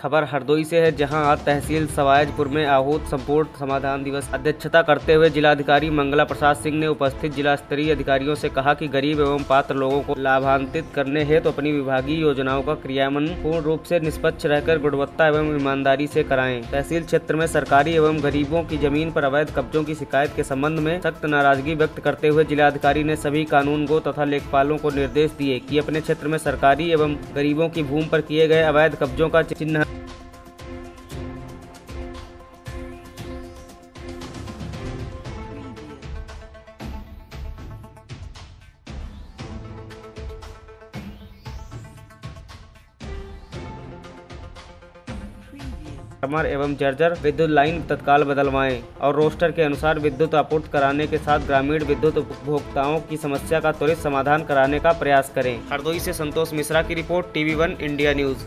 खबर हरदोई से है, जहाँ आज तहसील सवायजपुर में आहूत संपूर्ण समाधान दिवस अध्यक्षता करते हुए जिलाधिकारी मंगला प्रसाद सिंह ने उपस्थित जिला स्तरीय अधिकारियों से कहा कि गरीब एवं पात्र लोगों को लाभान्वित करने हेतु तो अपनी विभागीय योजनाओं का क्रियान्वयन पूर्ण रूप से निष्पक्ष रहकर गुणवत्ता एवं ईमानदारी से कराएँ। तहसील क्षेत्र में सरकारी एवं गरीबों की ज़मीन पर अवैध कब्जों की शिकायत के संबंध में सख्त नाराज़गी व्यक्त करते हुए जिलाधिकारी ने सभी कानून गो तथा लेखपालों को निर्देश दिए कि अपने क्षेत्र में सरकारी एवं गरीबों की भूमि पर किए गए अवैध कब्जों का चिन्ह कमर एवं जर्जर विद्युत लाइन तत्काल बदलवाएँ और रोस्टर के अनुसार विद्युत आपूर्ति कराने के साथ ग्रामीण विद्युत उपभोक्ताओं की समस्या का त्वरित समाधान कराने का प्रयास करें। हरदोई से संतोष मिश्रा की report, TV one, India news.